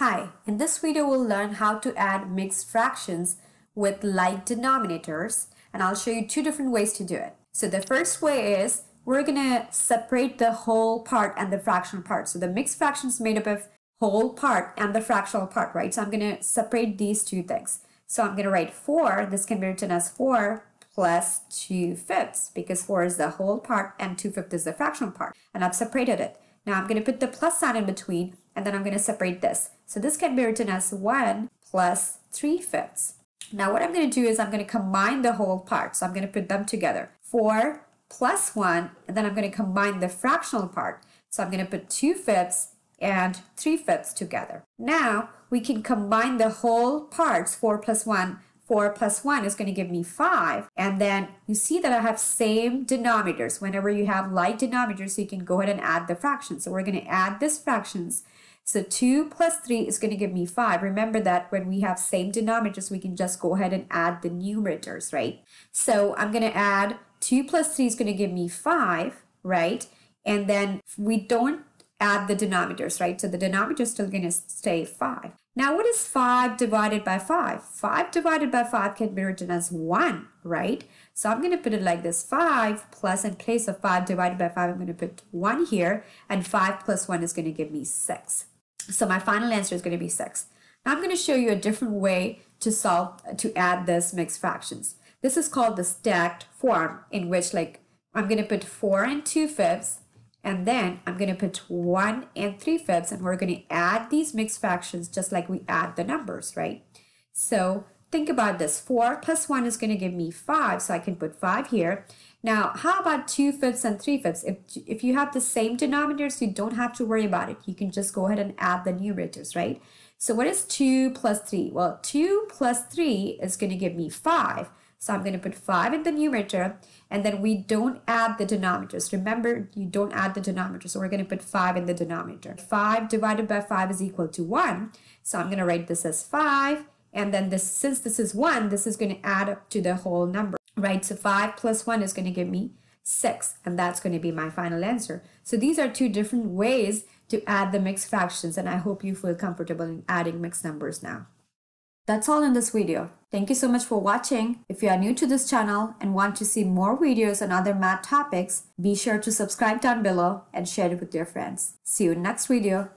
Hi, in this video we'll learn how to add mixed fractions with like denominators and I'll show you two different ways to do it. So the first way is we're gonna separate the whole part and the fractional part. So the mixed fraction is made up of whole part and the fractional part, right? So I'm gonna separate these two things. So I'm gonna write 4, this can be written as 4 plus 2 fifths because 4 is the whole part and 2 fifths is the fractional part. And I've separated it. Now I'm to put the plus sign in between and then I'm to separate this. So this can be written as 1 plus 3 fifths. Now what I'm going to do is I'm going to combine the whole part. So I'm going to put them together. 4 plus 1 and then I'm going to combine the fractional part. So I'm going to put 2 fifths and 3 fifths together. Now we can combine the whole parts 4 plus 1 4 plus 1 is going to give me 5. And then you see that I have same denominators. Whenever you have like denominators, so you can go ahead and add the fractions. So we're going to add these fractions. So 2 plus 3 is going to give me 5. Remember that when we have same denominators, we can just go ahead and add the numerators, right? So I'm going to add 2 plus 3 is going to give me 5, right? And then we don't add the denominators, right? So the denominator is still going to stay 5. Now, what is 5 divided by 5? 5 divided by 5 can be written as 1, right? So I'm going to put it like this. 5 plus in place of 5 divided by 5, I'm going to put 1 here. And 5 plus 1 is going to give me 6. So my final answer is going to be 6. Now I'm going to show you a different way to solve, to add this mixed fractions. This is called the stacked form in which like I'm going to put 4 and 2 fifths and then I'm going to put 1 and 3 fifths and we're going to add these mixed fractions just like we add the numbers, right? So think about this. 4 plus 1 is going to give me 5, so I can put 5 here. Now, how about 2 fifths and 3 fifths? If, if you have the same denominators, you don't have to worry about it. You can just go ahead and add the numerators, right? So what is 2 plus 3? Well, 2 plus 3 is going to give me 5. So I'm going to put 5 in the numerator and then we don't add the denominators. Remember, you don't add the denominator. So we're going to put 5 in the denominator. 5 divided by 5 is equal to 1. So I'm going to write this as 5. And then this, since this is 1, this is going to add up to the whole number, right? So 5 plus 1 is going to give me 6. And that's going to be my final answer. So these are two different ways to add the mixed fractions. And I hope you feel comfortable in adding mixed numbers now. That's all in this video. Thank you so much for watching. If you are new to this channel and want to see more videos on other math topics, be sure to subscribe down below and share it with your friends. See you in next video.